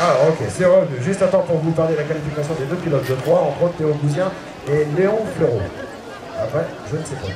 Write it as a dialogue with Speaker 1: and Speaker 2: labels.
Speaker 1: Alors ok, c'est revenu. Juste à temps pour vous parler de la qualification des deux pilotes de 3, entre autres Théo Bouzien et Léon Fleureau. Après, je ne sais pas.